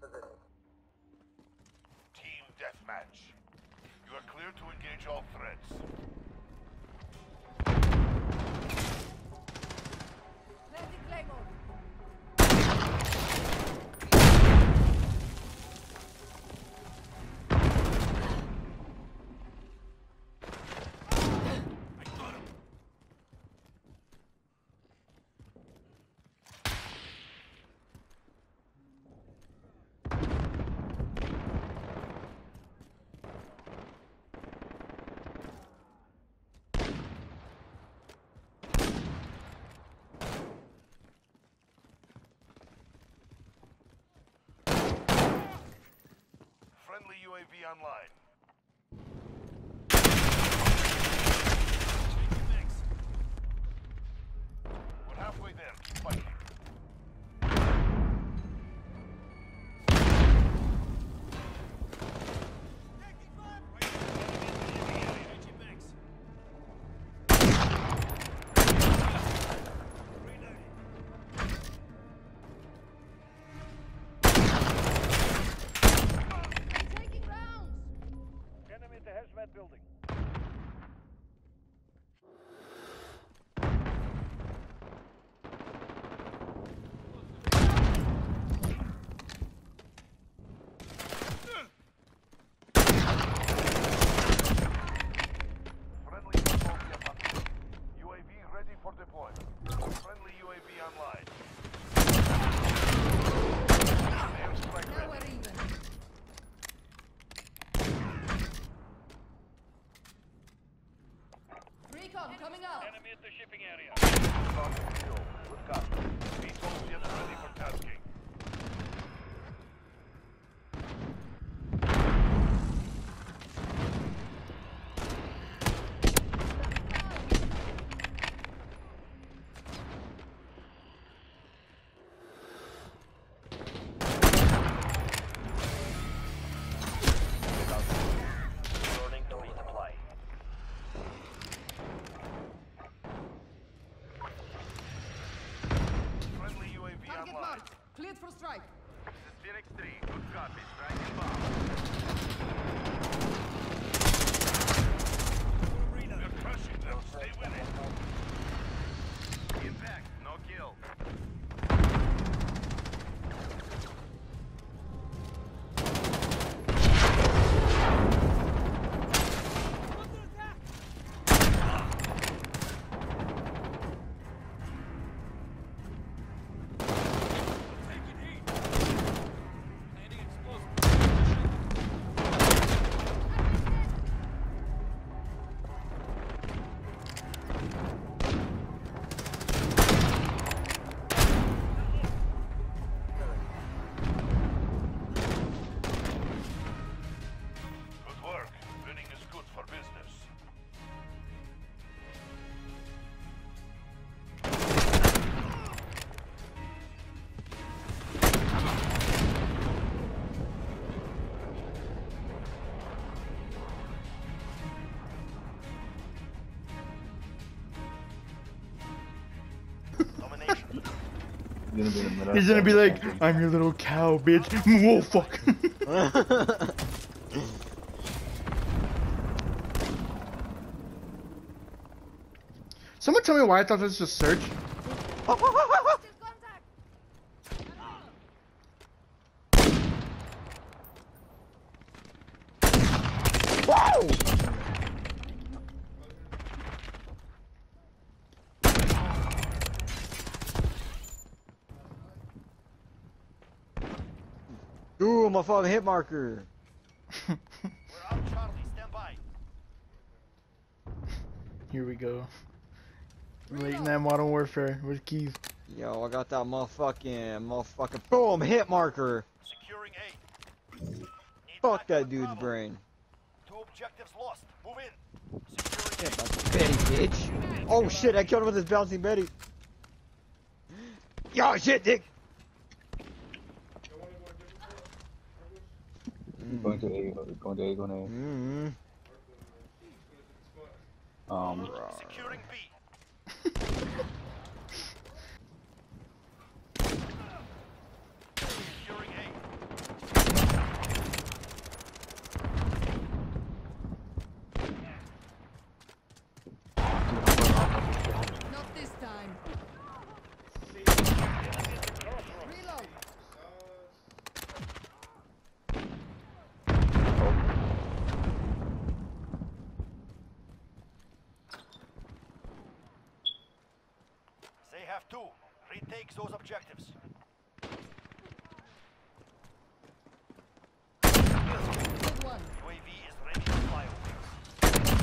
Team deathmatch. You are clear to engage all threats. Friendly UAV online. Enemy at the shipping area. Cleared for strike. This is Phoenix 3. Good copy. Striking bomb. We're crushing them. Stay with it. He's gonna be like, I'm your little cow, bitch. Whoa, fuck. Someone tell me why I thought this was a search. Ooh, my fucking hit marker. We're out, Charlie. Stand by. Here we go. Late in that Modern Warfare with Keith. Yo, I got that motherfucking, motherfucking, boom, hit marker. Securing A. Fuck that dude's Bravo. brain. Two objectives lost. Move in. Securing Yeah, A. Betty, bitch. Oh shit, I killed him with this bouncing Betty. Yo, shit, dick. Going to A, going to A, going to Mm-hmm. A. Um, Securing B. 2 retakes those objectives. UAV is ready to fly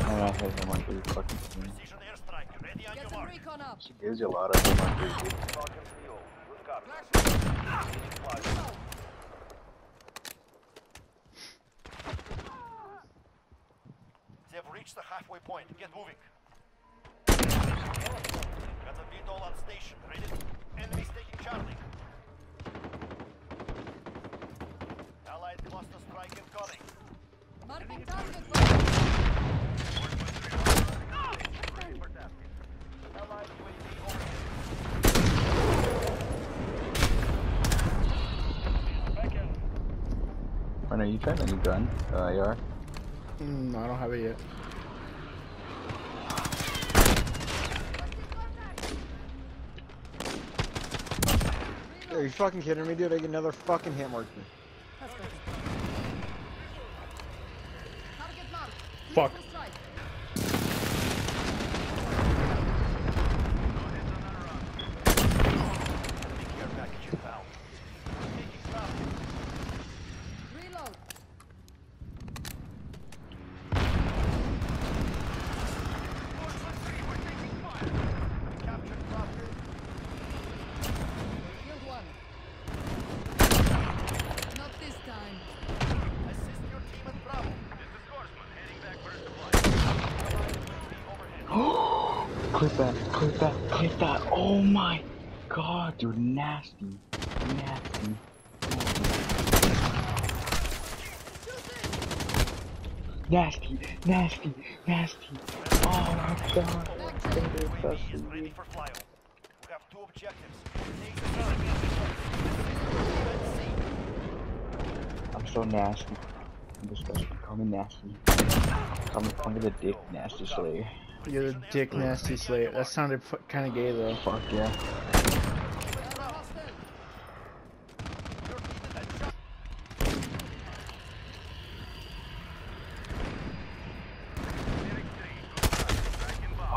I hit him on three fucking things. Precision airstrike, ready on your mark. She gives you a lot of them on three, dude. They've reached the halfway point. Get moving. Got a VTOL on station. Ready? Enemies taking Charlie. Allied cluster strike incoming. Marking target. fire. Allied UAV overhead. Ryan, are you trying a new gun? Uh, AR? Mm, no, I don't have it yet. Are you fucking kidding me, dude? I get another fucking hit marker. That's better. Target marked. Fuck. Full strike. Enemy care package inbound. Taking ground. Reload. Captured cluster. Killed one. Not this time. Assist your team at Bravo. This is Scoresman heading back for a supply. overhead. Clip that, clip that, clip that. Oh my god, dude, nasty. Nasty. Nasty, nasty, nasty. Oh my god. I'm so nasty. I'm. Call me nasty. Call me the dick nasty slayer. You're the dick nasty slayer. That sounded kind of gay though. Fuck yeah.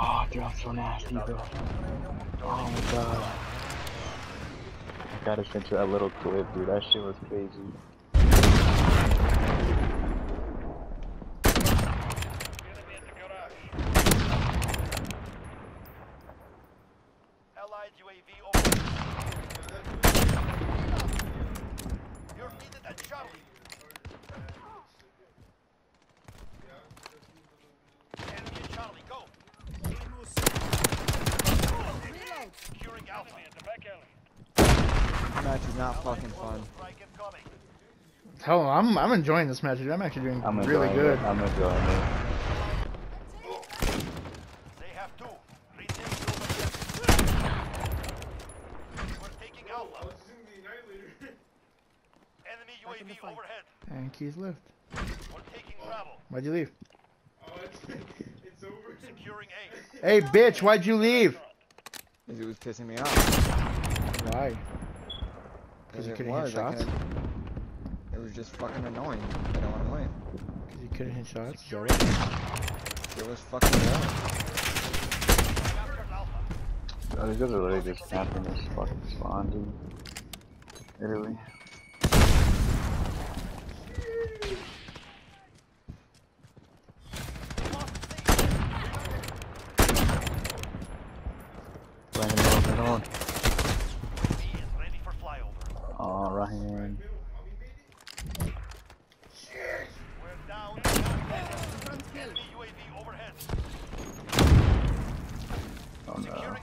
Oh, dude, I'm so nasty, bro. Oh my god. I gotta send you that little clip, dude. That shit was crazy. Allied UAV overhead. You're needed at Charlie. Enemy at Charlie, go. Reload. Securing Alpha. This match is not fucking fun. Hell, I'm I'm enjoying this match. dude. I'm actually doing I'm really good. it. I'm enjoying it. They have two. Retake those objectives. We're taking Alpha. Enemy UAV overhead. And Keith left. We're taking Bravo. Why'd you leave? Securing A. Hey, bitch, why'd you leave? Because it was pissing me off. Why? Because you couldn't hit was, I shots? couldn't- It was just fucking annoying. I don't want to win. Because you couldn't hit shots? Is it? It was fucking boring. Captured Alpha. Oh, these guys are literally just camping this fucking spawn, dude. Literally. Ryan, hold it on. UAV is ready for flyover. Oh, Ryan. We're down. Front kill. Enemy UAV overhead. Oh no. Securing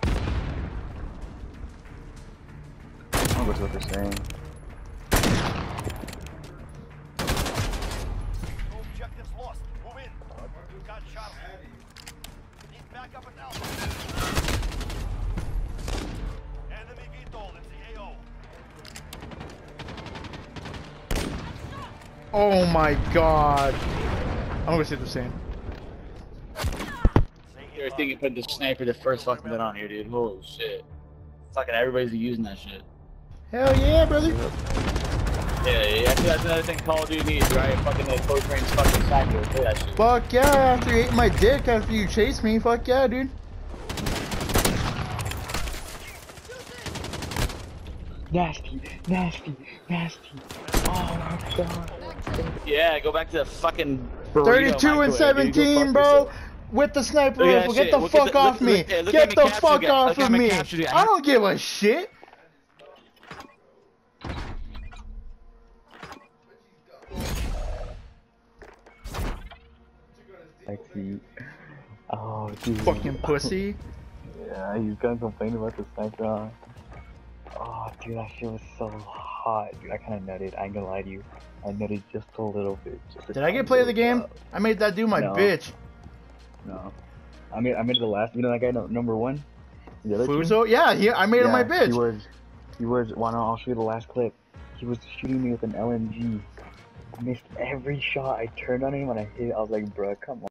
I don't know what they're saying. No objectives lost. Move in. Got Charlie. Need backup at Alpha. Enemy VTOL in the AO. Oh my god. I'm gonna say the same. You're thinking put the sniper the first fucking bit on here, dude. Holy shit. Fucking everybody's using that shit. Hell yeah, brother. Yeah, yeah, I think that's another thing Call of Duty needs, right? Fucking the close range fucking sniper. Look that shit. Fuck yeah, after you ate my dick after you chased me. Fuck yeah, dude. nasty, nasty, nasty. Oh my god. Yeah, go back to the fucking. 32 and microwave, dude. 17, bro. With the sniper Look at that rifle, get the Look fuck the- off look- me. look- yeah, Get the fuck off of me me. capture guy. I don't give a shit. Sexy. Oh, dude. Fucking pussy. Yeah, he's gonna complain about the sniper. on. Uh. Oh, dude, that shit was so hot. Dude, I kind of nutted. I ain't gonna lie to you. I nutted just a little bit. A Did I get play of the game? drop. I made that dude my No. bitch. No. I made I made the last. You know that guy no, number one. The other team? Fuzo? Yeah, he, I made him my bitch. He was. He was. Why not? I'll show you the last clip. He was shooting me with an LMG. I missed every shot. I turned on him and I hit. I was like, bro, come on.